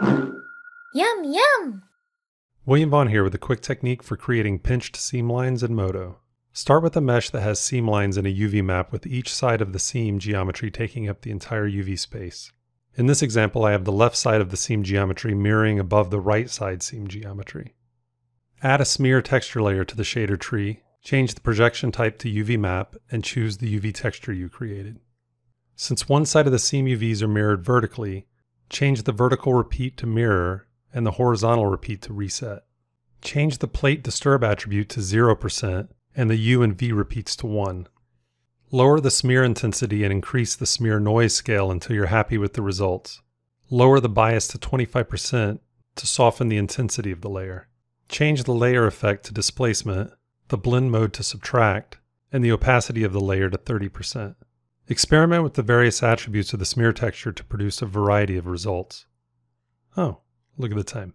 Yum, yum! William Vaughn here with a quick technique for creating pinched seam lines in Modo. Start with a mesh that has seam lines in a UV map with each side of the seam geometry taking up the entire UV space. In this example, I have the left side of the seam geometry mirroring above the right side seam geometry. Add a smear texture layer to the shader tree, change the projection type to UV map, and choose the UV texture you created. Since one side of the seam UVs are mirrored vertically, change the vertical repeat to mirror and the horizontal repeat to reset. Change the plate disturb attribute to 0% and the U and V repeats to 1. Lower the smear intensity and increase the smear noise scale until you're happy with the results. Lower the bias to 25% to soften the intensity of the layer. Change the layer effect to displacement, the blend mode to subtract, and the opacity of the layer to 30%. Experiment with the various attributes of the smear texture to produce a variety of results. Oh, look at the time.